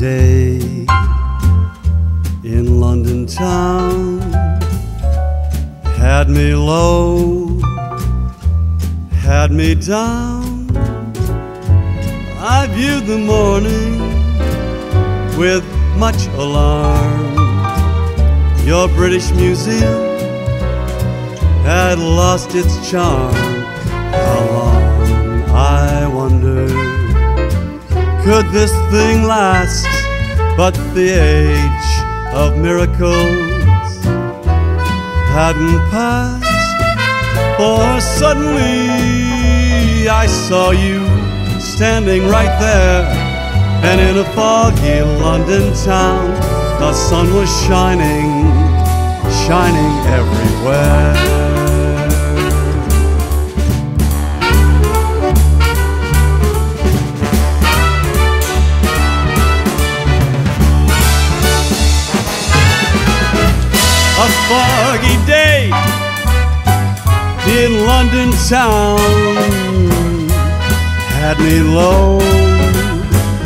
day in London town had me low, had me down. I viewed the morning with much alarm. Your British Museum had lost its charm. Could this thing last? But the age of miracles hadn't passed, for suddenly I saw you standing right there, and in a foggy London town, the sun was shining, shining a foggy day in London town had me low,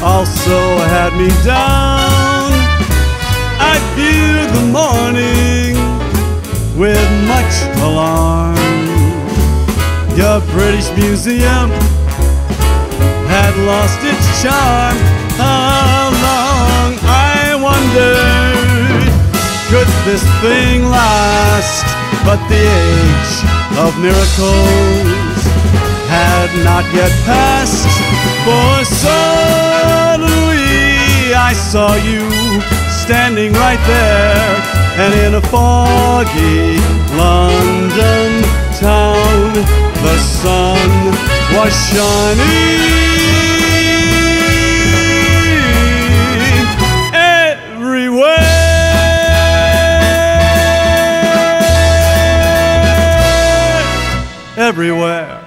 also had me down. I viewed the morning with much alarm. Your British Museum had lost its charm. This thing last? But the age of miracles had not yet passed. For suddenly I saw you standing right there, and in a foggy London town, the sun was shining everywhere.